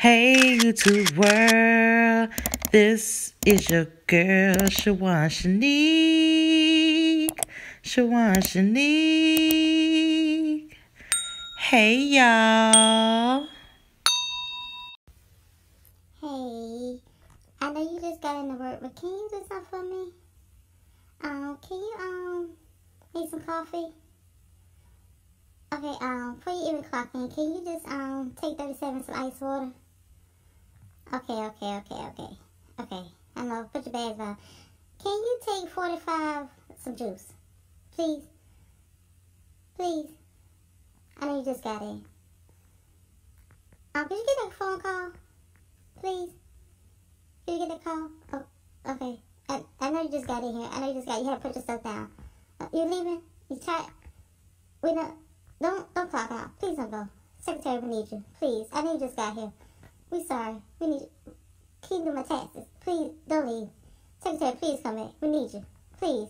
Hey, YouTube world, this is your girl, Shawan Shenek. Shawan Shenek. Hey, y'all. Hey, I know you just got into work, but can you do something for me? Um, can you, um, make some coffee? Okay, um, before you even clock in, can you just, um, take 37 some ice water? Okay, okay, okay, okay. Okay, I know, put your bags down. Can you take 45 some juice? Please? Please? I know you just got in. Um, could you get that phone call? Please? Can you get that call? Oh, okay. I, I know you just got in here. I know you just got, you had to put your stuff down. Uh, you leaving? You try, we not, don't, don't clock out. Please don't go. Secretary, we need you. Please. I know you just got here. We sorry. We need you. Keep doing my taxes. Please, don't leave. Secretary, please come in. We need you. Please.